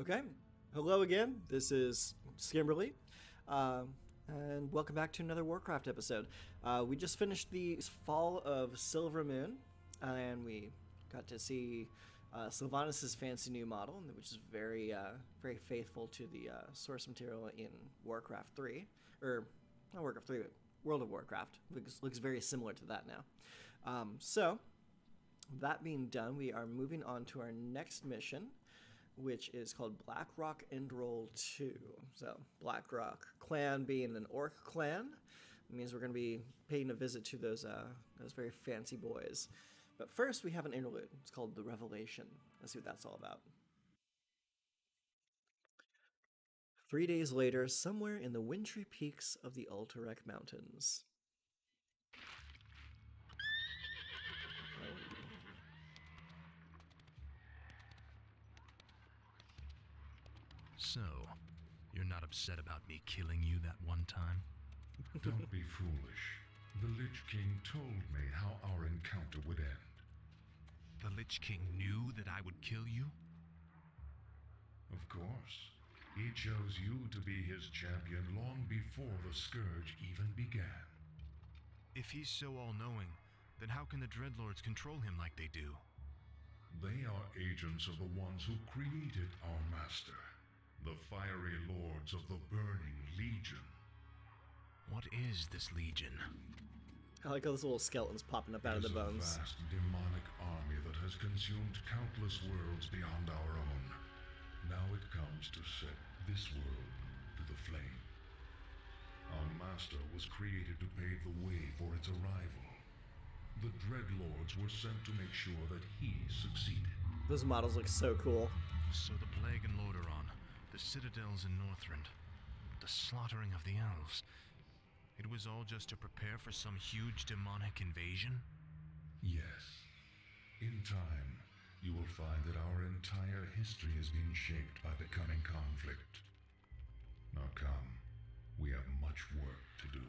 Okay. Hello again. This is Skimberley. Um, and welcome back to another Warcraft episode. Uh, we just finished the Fall of Silvermoon, and we got to see uh, Sylvanas' fancy new model, which is very, uh, very faithful to the uh, source material in Warcraft 3. Or, not Warcraft 3, but World of Warcraft. Looks, looks very similar to that now. Um, so, that being done, we are moving on to our next mission, which is called Blackrock and Roll 2. So, Blackrock clan being an orc clan means we're going to be paying a visit to those uh, those very fancy boys. But first, we have an interlude. It's called The Revelation. Let's see what that's all about. Three days later, somewhere in the wintry peaks of the Alterac Mountains. So, you're not upset about me killing you that one time? Don't be foolish. The Lich King told me how our encounter would end. The Lich King knew that I would kill you? Of course. He chose you to be his champion long before the Scourge even began. If he's so all knowing, then how can the Dreadlords control him like they do? They are agents of the ones who created our master, the fiery lords of the Burning Legion. What is this Legion? I like all those little skeletons popping up out of the It is bones. A vast demonic army that has consumed countless worlds beyond our own. Now it comes to set this world to the flame. Our master was created to pave the way for its arrival. The Dreadlords were sent to make sure that he succeeded. Those models look so cool. So the Plague in Lordaeron, the citadels in Northrend, the slaughtering of the elves. It was all just to prepare for some huge demonic invasion? Yes. In time, you will find that our entire history has been shaped by the coming conflict. Now come, we have much work to do.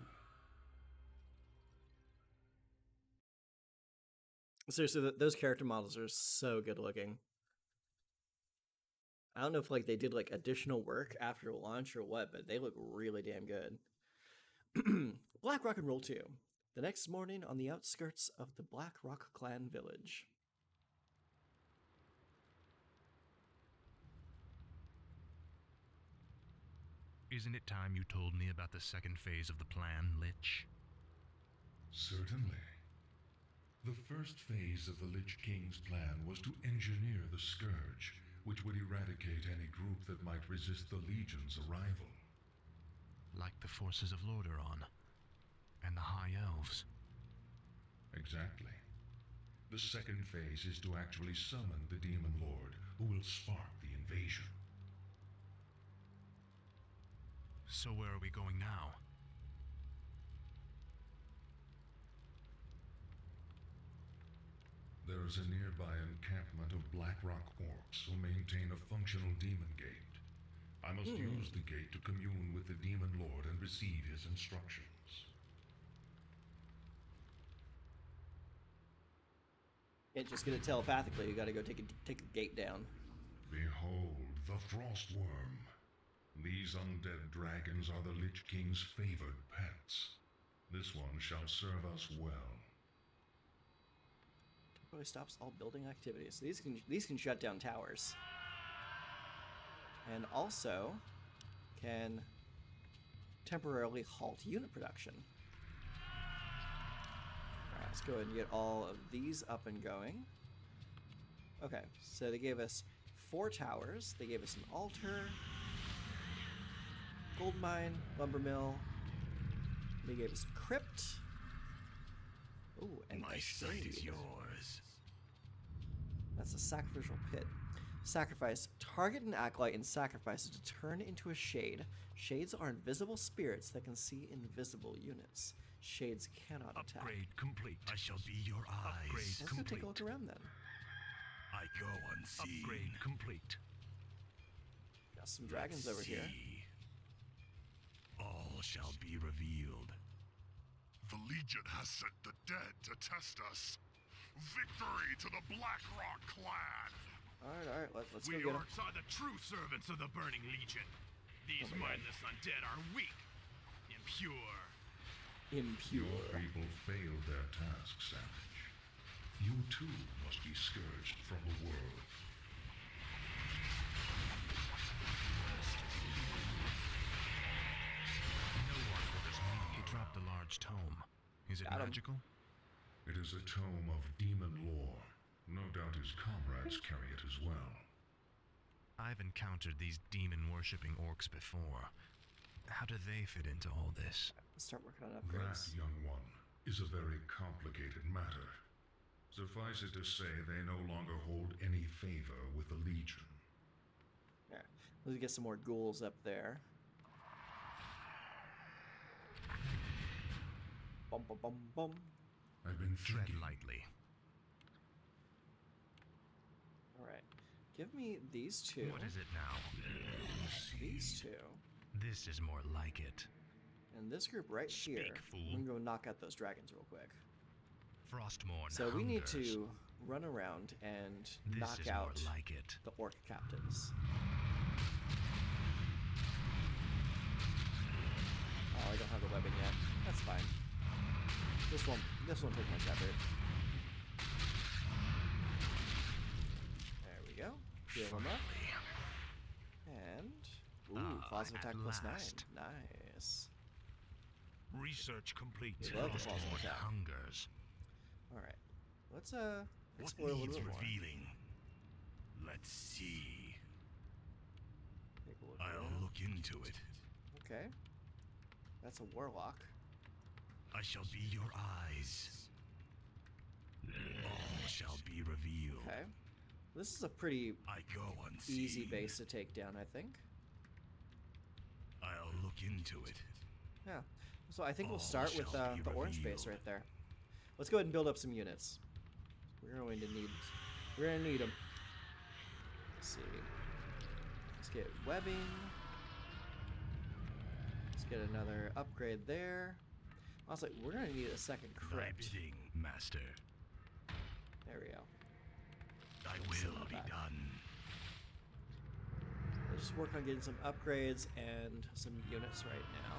Seriously, those character models are so good looking. I don't know if like they did like additional work after launch or what, but they look really damn good. Black Rock and Roll 2. The next morning on the outskirts of the Black Rock Clan village. Isn't it time you told me about the second phase of the plan, Lich? Certainly. The first phase of the Lich King's plan was to engineer the Scourge, which would eradicate any group that might resist the Legion's arrival. Like the forces of Lordaeron and the High Elves. Exactly. The second phase is to actually summon the Demon Lord, who will spark the invasion. So where are we going now? There is a nearby encampment of Blackrock orcs who maintain a functional demon gate. I must hmm. use the gate to commune with the Demon Lord and receive his instructions. Can't just get it telepathically. You got to go take a take a gate down. Behold the Frostworm. These undead dragons are the Lich King's favored pets. This one shall serve us well. Temporarily stops all building activities. So these can these can shut down towers, and also can temporarily halt unit production. All right, let's go ahead and get all of these up and going. Okay, so they gave us four towers. They gave us an altar, gold mine, lumber mill. They gave us crypt. Ooh, and My sight is shade. Yours. That's a sacrificial pit. Sacrifice. Target an acolyte in sacrifice to turn into a shade. Shades are invisible spirits that can see invisible units. Shades cannot attack. Upgrade complete. I shall be your eyes. Upgrade Let's complete. take a look around then. I go unseen. Upgrade complete. Got some dragons over here. All shall be revealed. The Legion has sent the dead to test us. Victory to the Blackrock clan! All right, all right. Let, let's We go get him. orcs are the true servants of the Burning Legion. These Oh my God. mindless undead are weak, impure. Impure. Your people failed their task, Savage. You too must be scourged from the world. No one will just me. He dropped a large tome. Is it Got him. Magical? It is a tome of demon lore. No doubt his comrades carry it as well. I've encountered these demon worshipping orcs before. How do they fit into all this? Let's start working on That, young one, is a very complicated matter. Suffice it to say, they no longer hold any favor with the Legion. Yeah. Let's get some more ghouls up there. Bum bum bum bum. I've been Tread thinking. lightly. All right. Give me these two. What is it now? These two. This is more like it. And this group right here. Speak, fool. I'm gonna go knock out those dragons real quick. Frostmourne. So we need to run around and This knock out like it. the orc captains. Oh, I don't have the weapon yet. That's fine. This won't. This won't take much effort. There we go. Heal him up. And ooh, Ah, positive attack plus nine. last. Nice. Research complete. We love the positive attack. hungers. All right. Let's uh What explore a little needs bit more. revealing? Let's see. Take a look I'll around. look into it. Okay. That's a warlock. I shall be your eyes. All shall be revealed. Okay. This is a pretty I go unseen. easy base to take down, I think. I'll look into it. Yeah. So I think we'll start with uh, the orange base right there. Let's go ahead and build up some units. We're going to need. We're gonna need them. Let's see. Let's get webbing. Let's get another upgrade there. Also, we're gonna need a second crypt. bidding, master. There we go. Thy will be back. done. Let's just work on getting some upgrades and some units right now.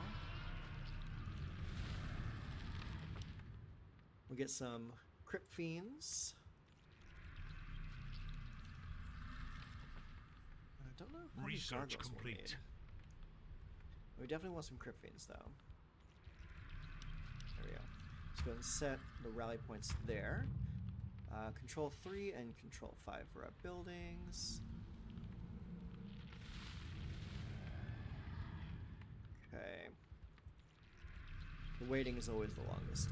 We'll get some Crypt Fiends. I don't know how Research complete. need. We definitely want some Crypt Fiends though. There we go. Let's go ahead and set the rally points there. Uh, control 3 and Control 5 for our buildings. Okay. The waiting is always the longest.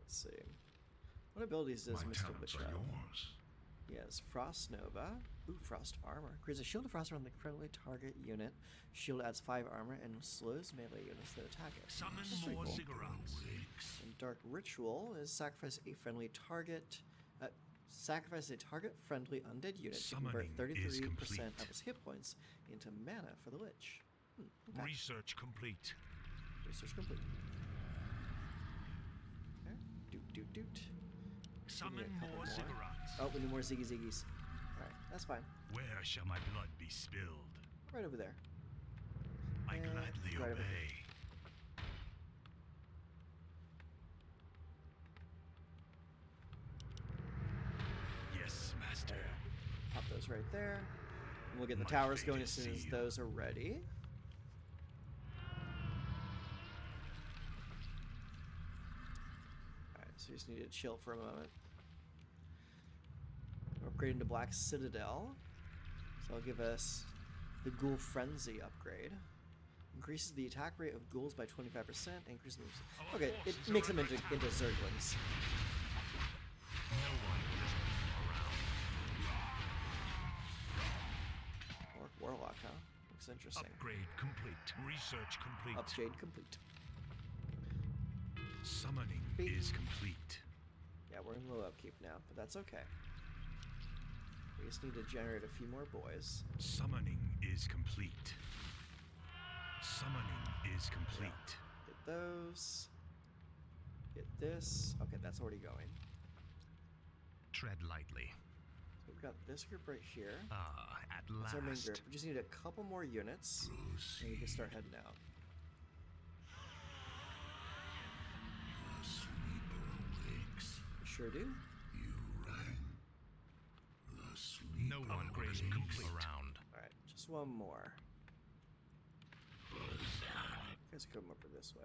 Let's see. What abilities does My Mr. talents Witch are have? yours. He has Frost Nova. Ooh, Frost Armor. Creates a shield of frost around the friendly target unit. Shield adds 5 armor and slows melee units that attack it. Summon more cool. ziggurats. And Dark Ritual is sacrifice a friendly target. Uh, sacrifice a target friendly undead unit to convert 33% of its hit points into mana for the Lich. Hmm, okay. Research complete. Research complete. Okay. Doot doot doot. Summon more ziggurats. Oh, we need more Ziggy Ziggies. That's fine. Where shall my blood be spilled? Right over there. I And gladly right obey. Yes, master. Pop those right there. And we'll get the My towers going as soon as those are ready. Alright, so you just need to chill for a moment. We're upgrading to Black Citadel. So I'll give us the Ghoul Frenzy upgrade. Increases the attack rate of ghouls by 25%. Increases Okay, it makes them into, into Zerglings. No one will just be around. Or Warlock, huh? Looks interesting. Upgrade complete. Research complete. Upgrade complete. Summoning Beep. is complete. Yeah, we're in low upkeep now, but that's okay. We just need to generate a few more boys. Summoning is complete. Summoning is complete. Get those. Get this. Okay, that's already going. Tread lightly. So we've got this group right here. Ah, at That's our main group. We just need a couple more units, and we can start heading out. The sleeper awakes. We sure do. You rang. The sleeper No oh, one is me around. All right, just one more. You guys come over this way.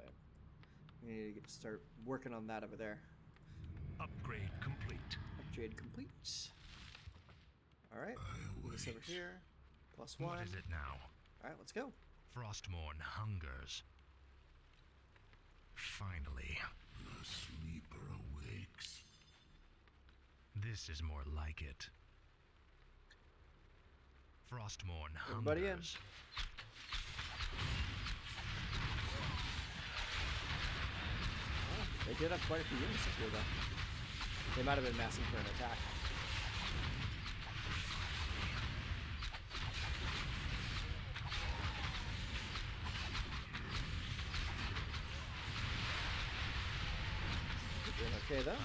We need to get start working on that over there. Upgrade complete. Upgrade complete. All right, this over here. Plus one. What is it now? All right, let's go. Frostmourne hungers. Finally, The sleeper awakes. this is more like it. Frostmourne Everybody in. hungers. They did have quite a few units up here, though. They might have been massing for an attack. Doing okay, though.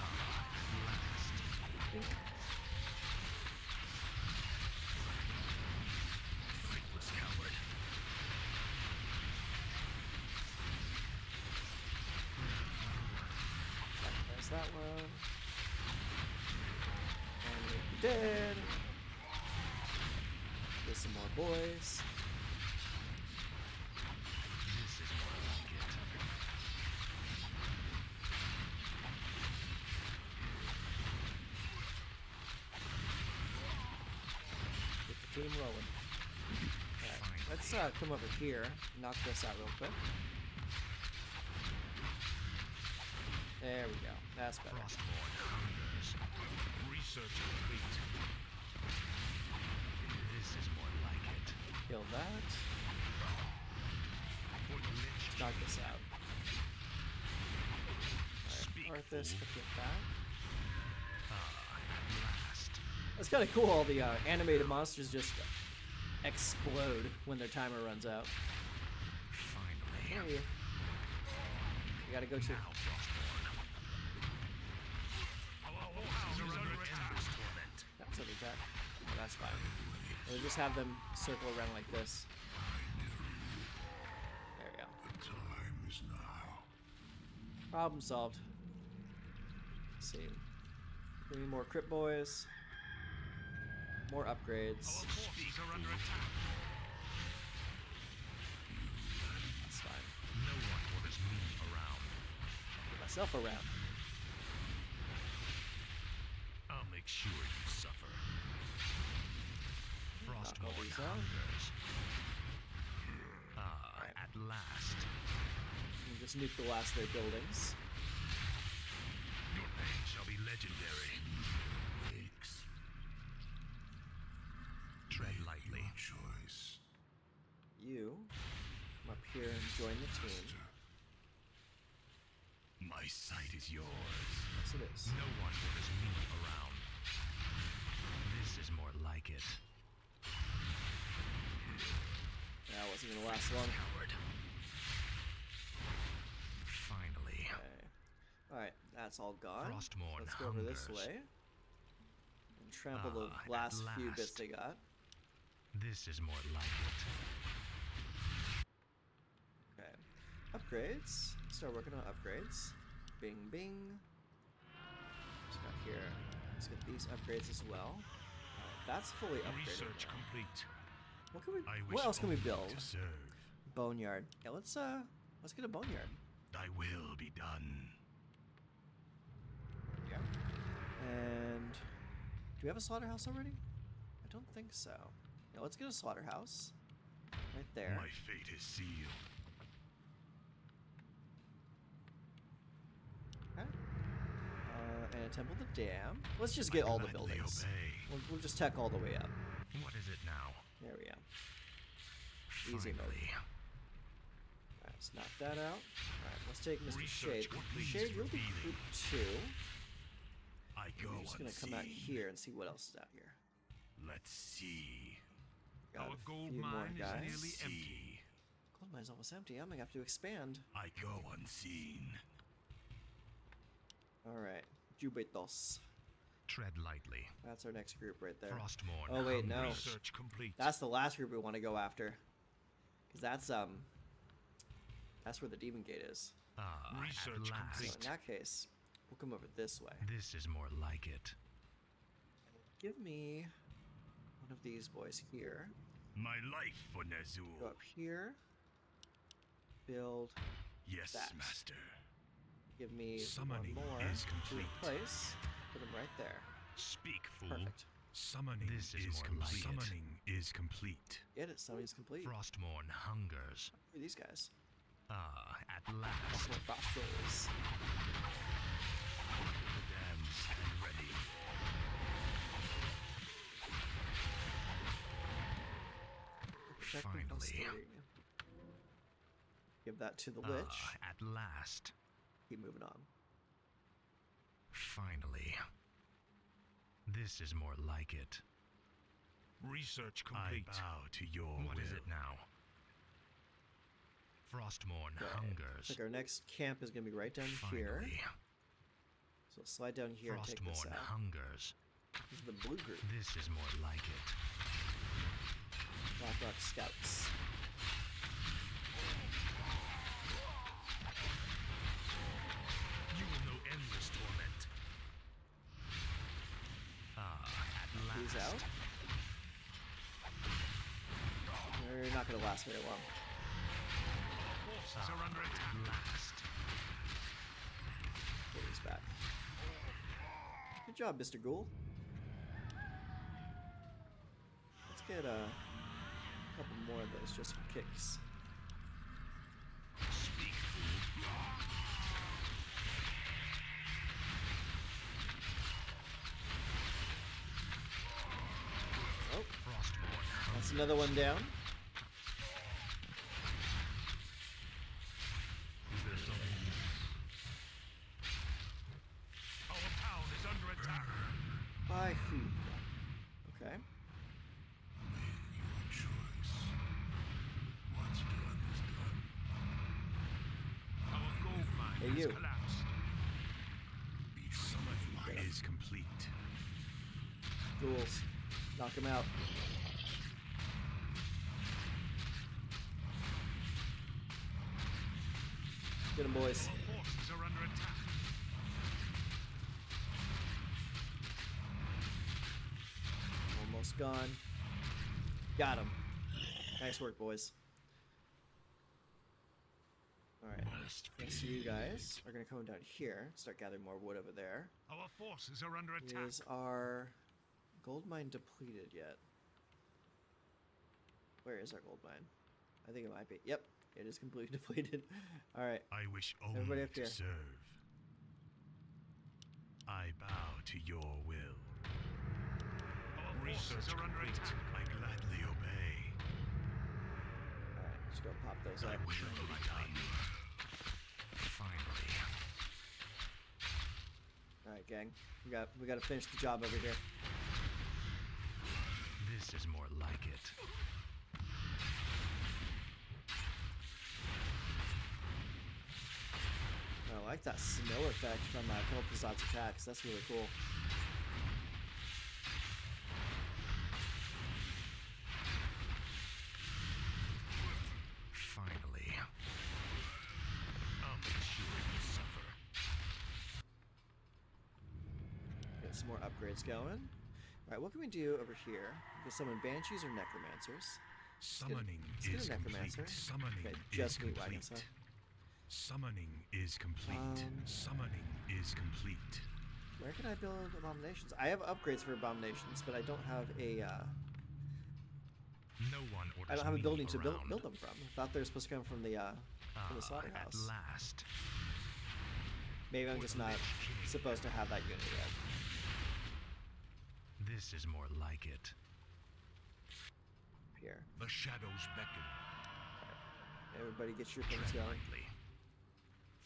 Faithless coward. There's that one. And we're dead. Get some more boys. Get the team rolling. Alright, let's uh, come over here, knock this out real quick. There we go. That's better. Frostmourne hungers. Research complete. This is more like it. Kill that. For the Lich Knock this out. Alright, Arthas, get that. Ah. That's kind of cool. All the uh, animated monsters just explode when their timer runs out. Finally. You gotta go to. Now, Frostmourne. Our forces are under attack. Torment. That's under attack. That's fine. We'll just have them circle around like this. There we go. The time is now. Problem solved. Let's see. Three more crypt boys. More upgrades. Our under attack. That's fine. No one orders me around. Get myself around. I'll make sure you suffer. Knock all Frostmourne these out. hungers. Ah, at last. And just nuke the last of their buildings. Your pain shall be legendary. Wakes. Tread lightly. Your choice. You come up here and join the team. My sight is yours. Yes, it is. No one orders me around. This is more like it. That wasn't gonna last long. Coward. Finally. Okay. Alright, that's all gone. Frostmourne Let's go over this way. And trample Ah, at the last few bits they got. This is more like it. Okay. Upgrades. Start working on upgrades. Bing bing. Just got here. Let's get these upgrades as well. Alright, that's fully upgraded. Research now. complete. What can we what else can we build? Boneyard. Yeah, let's uh let's get a boneyard. Thy will be done. Yeah. And do we have a slaughterhouse already? I don't think so. Yeah, let's get a slaughterhouse. Right there. My fate is sealed. Okay. Uh, and a temple to dam. Let's just get all the buildings. We'll, we'll just tech all the way up. What is it now? There we go. Easy mode. Alright, let's knock that out. Alright, let's take Mr. Research Shade. complete. Shade, you'll be Revealing. group two. I go We're just gonna come out here and see what else is out here. Let's see. Got Our a gold few more mine is guys. nearly empty. Gold mine's almost empty. I'm gonna have to expand. I go unseen. Alright. Jubetos. Tread lightly. That's our next group right there. Frostmourne. Oh, wait, no. hungers. Research complete. That's the last group we want to go after. Because that's, um... That's where the demon gate is. Ah, at Research last. So complete. in that case, we'll come over this way. This is more like it. Give me one of these boys here. My life for Go up here. Build. Yes, that. master. Give me Summoning one more is complete. replace. Put him right there. Speak, fool. Perfect. Summoning This is is, more complete. like. Summoning is complete. Get it. Summoning's complete. Frostmourne hungers. Who are these guys? Ah, at last. More frost trolls. The damned stand ready. Finally. Give that to the witch. Ah, at last. Keep moving on. Finally. This is more like it. Research complete. I bow to your What will. is it now? Frostmourne Okay. hungers. Looks like our next camp is going to be right down here. Finally. So slide down here and take this Frostmourne out. hungers. This is the blue group. This is more like it. Blackrock Scouts. You will know endless torment. Ah, at last. These out. They're not going to last very are under attack. Last. Pull these back. Good job, Mr. Ghoul. Let's get uh, a couple more of those just for kicks. Oh, that's another one down. Is there something? Our town is under attack. By who? Okay. Make your choice. What's done is done. Our gold mine Hey, has you. collapsed. Summoning is complete. Ghouls. Knock him out. Get him, boys. Our forces are under attack. Almost gone. Got him. Nice work, boys. Alright. Next, you guys are going to come down here. Start gathering more wood over there. Our forces are under attack. Is our gold mine depleted yet? Where is our gold mine? I think it might be. Yep, it is completely depleted. Alright. I wish only Everybody up to serve. I bow to your will. Our Research are under attack. I gladly obey. Alright, just go pop those I up. will be done. Finally. Alright, gang. We got we gotta finish the job over here. This is more like it. I like that snow effect from uh, Kel'Thuzad's attacks. That's really cool. Finally. I'll make sure you suffer. Get some more upgrades going. What can we do over here? We can summon banshees or necromancers. Summoning let's get a is necromancer. complete. Summoning Okay, is just meat complete. Summoning is complete. Um, Summoning is complete. Where can I build abominations? I have upgrades for abominations, but I don't have a. Uh, No one orders I don't have a building to build, build them from. I thought they were supposed to come from the uh, from the Ah, slaughterhouse. At last. Maybe I'm just not supposed to have that unit yet. This is more like it. Here, The shadows beckon. everybody, get your things Tread going. lightly.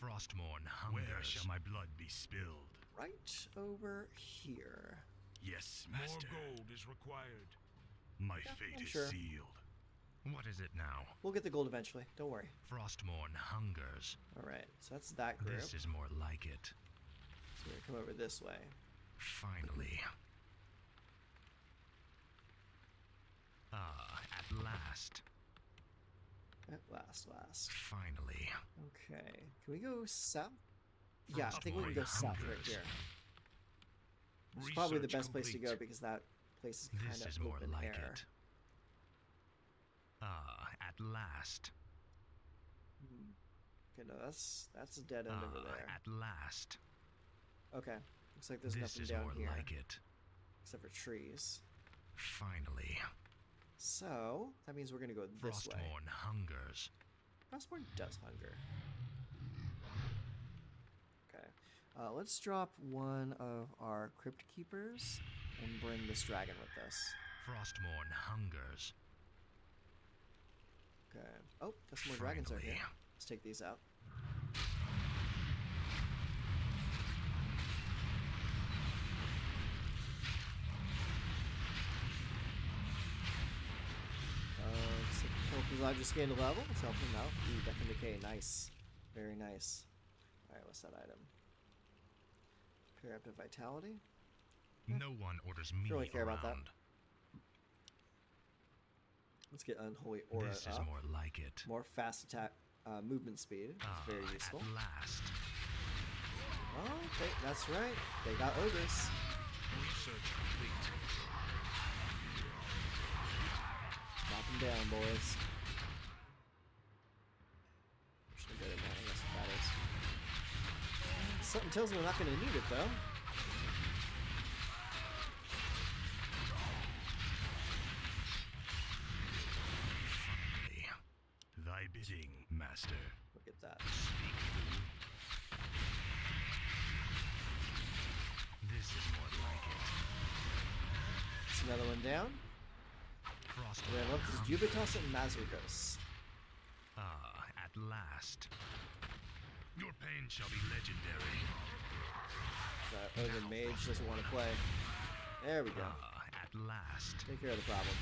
Frostmourne Where hungers. shall my blood be spilled? Right over here. Yes, master. More gold is required. My Yeah, fate I'm is sure. sealed. What is it now? We'll get the gold eventually. Don't worry. Frostmourne hungers. All right, so that's that group. This is more like it. So we're gonna come over this way. Finally. Ah, at last. At last, last. Finally. Okay. Can we go south? Yeah, I think we can go south right here. It's probably the best place to go because that place is kind This of is more open like air. it. Ah, at last. Okay, no, that's that's a dead end Ah, over there. at last. Okay, looks like there's this nothing is down more here like it. except for trees. Finally. So that means we're gonna go this way. Frostmourne hungers. Frostborn does hunger. Okay, uh, let's drop one of our crypt keepers and bring this dragon with us. Frostmourne hungers. Okay. Oh, some more dragons over here. Let's take these out. Uh, so Pokemon just gained a level. Let's help him out. Ooh, Death and Decay. Nice. Very nice. Alright, what's that item? Periapt Vitality. No one orders me Don't really care about that. around. Let's get Unholy Aura This is up. more like it. More fast attack uh, movement speed. That's Ah, very useful. At last. Oh, they, that's right. They got Ogres. Research complete. Knock them down, boys. Should have got it now. That's what that is. Something tells me we're not going to need it, though. Thy bidding. Master. Look at that. This is more like it. It's another one down. Frost. We have up to Jubitos and Mazurgos. Ah, at last. Your pain shall be legendary. That Ogre Mage doesn't want to play. There we go. Ah, at last. Take care of the problem.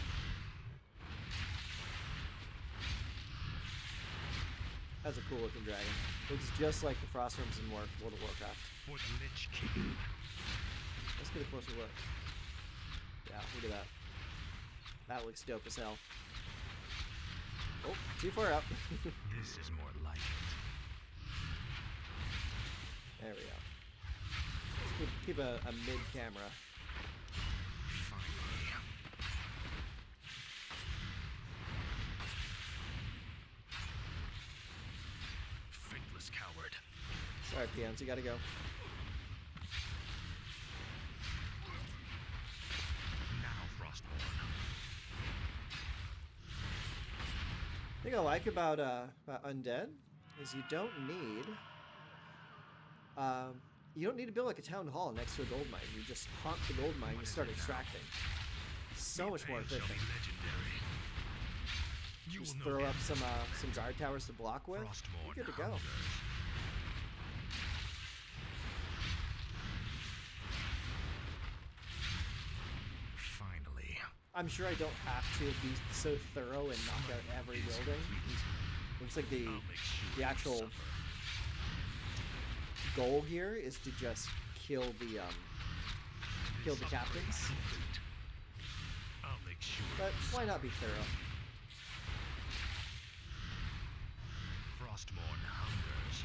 That's a cool looking dragon. Looks just like the Frostworms in War- World of Warcraft. For the Lich King. Let's get a closer look. Yeah, look at that. That looks dope as hell. Oh, too far up. This is more like it. There we go. Let's keep, keep a, a mid camera. Finally. Faithless coward. Sorry, PMs, you gotta go. Now, Frostmourne. thing I like about uh about undead is you don't need um you don't need to build like a town hall next to a gold mine. You just haunt the gold mine and start extracting. So much more efficient. You Just throw up some uh, some guard towers to block with. You're good to go. Finally. I'm sure I don't have to be so thorough and knock out every building. Looks like the I'll make sure the actual. Goal here is to just kill the um kill the captains. I'll make sure. But why not be thorough? Frostmourne hungers.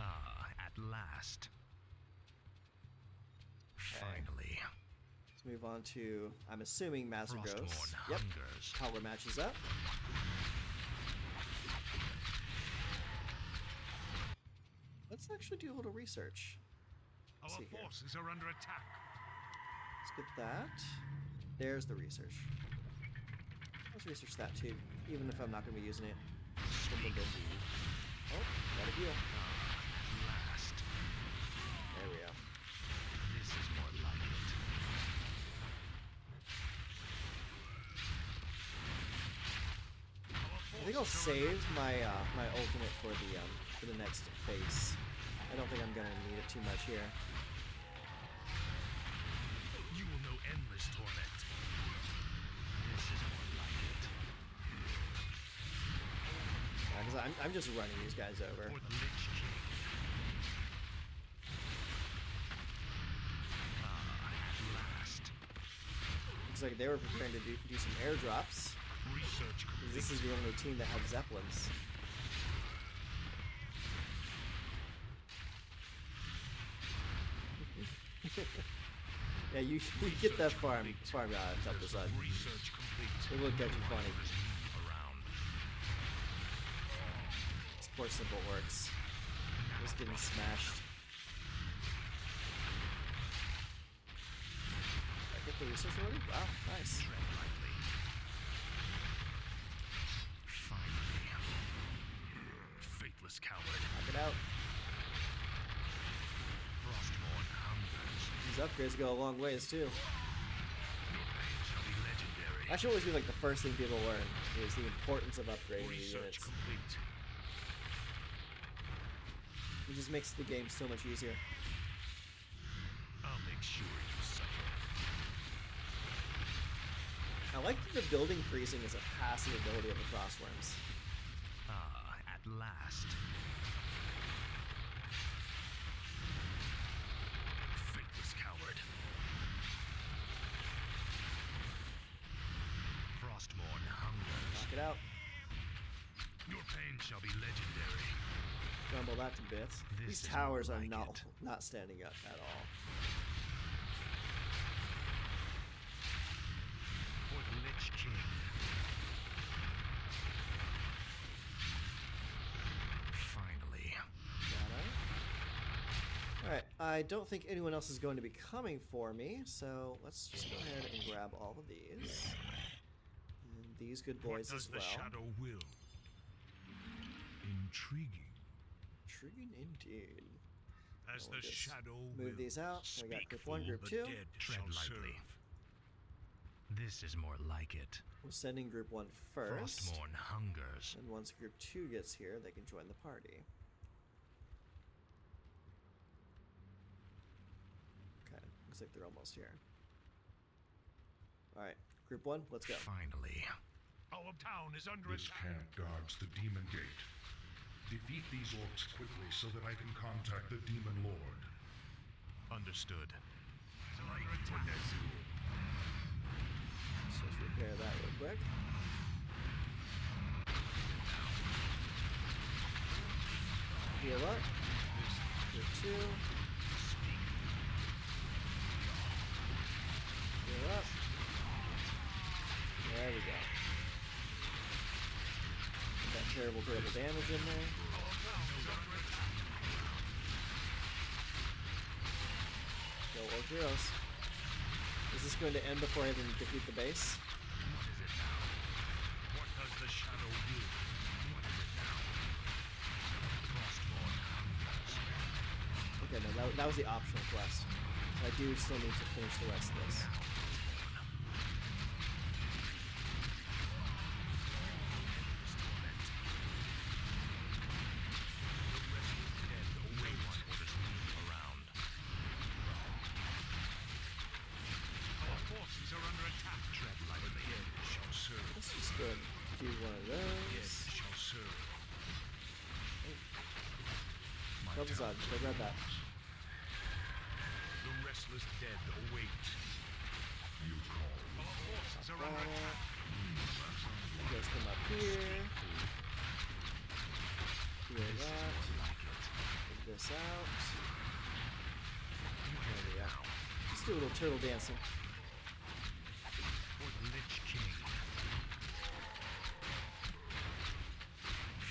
Ah, at last. Finally. Let's move on to I'm assuming Master Ghost. Yep. hungers. Matches up. Let's actually do a little research. Our see here. forces are under attack. Let's get that. There's the research. Let's research that too, even if I'm not going to be using it. Boom, boom, boom. Oh, got a heal. Last. There we go. This is more like it. I think I'll save my uh, my ultimate for the um for the next phase. I don't think I'm gonna need it too much here. You will know endless torment. This is more like it. Because 'Cause I'm, I'm just running these guys over. For the Lich King. Ah. Looks like they were preparing to do, do some airdrops. Research. This is the only team that have zeppelins. yeah, you, you get that farm farm uh, up the side. Research complete. It will get you funny. Around. This poor simple works. Just getting smashed. I get the research already? Wow, nice. Tread lightly. Finally. Faithless coward. Knock it out. Frostmourne hungers. These upgrades go a long ways too. Shall. That should always be like the first thing people learn is the importance of upgrading your Research units. complete. It just makes the game so much easier. I'll make sure you suffer. I like that the building freezing is a passive ability of the Frostworms. Ah, at last. Faithless coward. Frostmourne hungers. Knock it out. Your pain shall be legendary. Crumble that to bits. This These towers more are like not it. not standing up at all. For the Lich King. Finally. Alright, I don't think anyone else is going to be coming for me, so let's just go ahead and grab all of these. And these good boys What boys does as the shadow will? Intriguing. Intriguing indeed. As We'll the shadow move these out. We got Speak group one, for group two. dead Tread lightly. serve. This is more like it. We're sending group one first. Frostmourne hungers. And once group two gets here, they can join the party. Okay, looks like they're almost here. Alright, group one, let's go. Finally. Our town is under This attack. camp guards the Demon Gate. Defeat these orcs quickly so that I can contact the Demon Lord. Understood. So let's repair that real quick. Heal up. Group two. Heal up. There we go. Terrible, terrible damage in there. Go Orc Heroes. Is this going to end before I even defeat the base? What is it now? What does the shadow will? What is it now? Okay, no, that, that was the optional quest. I do still need to finish the rest of this. Wait one orders me around. Our forces are under attack. Tread lightly. The dead shall serve. Let's just go and do one of Dead those. shall serve. Kel'Thuzad, go grab that. The restless dead await. You call. Our forces are under That. attack. You guys come up here. Heal that. Take this out. There we go. Let's do a little turtle dancing. For the Lich King.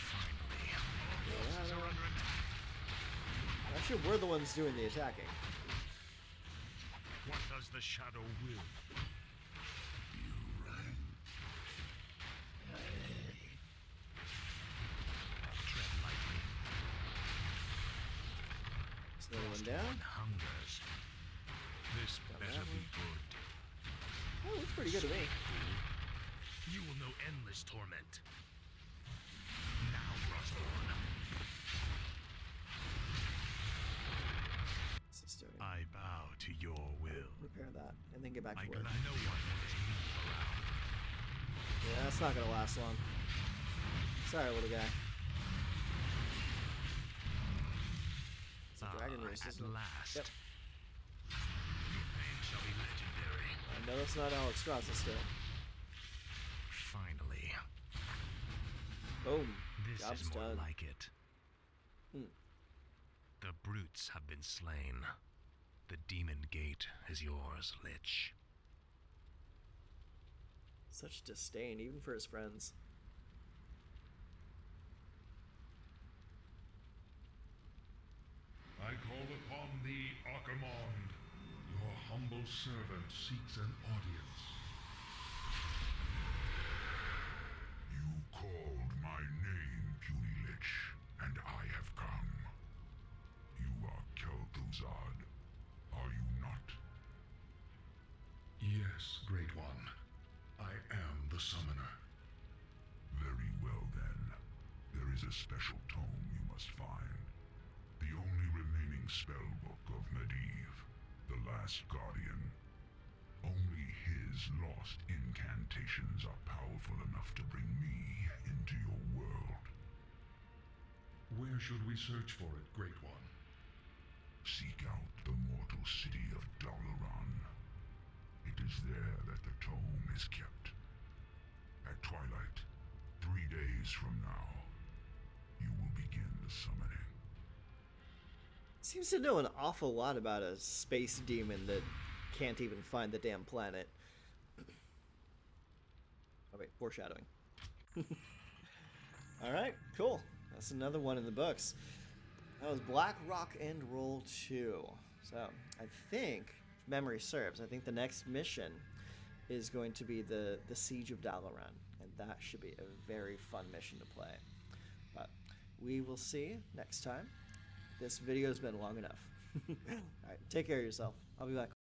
Finally. Heal that Forces are up. under attack. Actually, we're the ones doing the attacking. What does the shadow will? pretty good to me. You will know endless torment. Now, Rosborn. I bow to your will. Repair that, and then get back to work. No yeah, that's not gonna last long. Sorry, little guy. It's a ah, dragon race. At last. Yep. That's not Alex Strauss still. Finally. Boom. This Job's is more done. like it. Hmm. The brutes have been slain. The demon gate is yours, Lich. Such disdain, even for his friends. I call upon thee, Archimonde. Humble servant seeks an audience. You called my name, puny lich, and I have come. You are Kel'Thuzad, are you not? Yes, Great One. I am the summoner. Very well then. There is a special tome you must find. The only remaining spellbook of Medivh, the Last Guardian. Only his lost incantations are powerful enough to bring me into your world. Where should we search for it, Great One? Seek out the mortal city of Dalaran. It is there that the tome is kept. At twilight, three days from now, you will begin the summoning. Seems to know an awful lot about a space demon that can't even find the damn planet. oh wait, foreshadowing. All right, cool. That's another one in the books. That was Black Rock and Roll 2. So, I think, if memory serves, I think the next mission is going to be the, the Siege of Dalaran. And that should be a very fun mission to play. But we will see next time. This video's been long enough. All right, take care of yourself. I'll be back.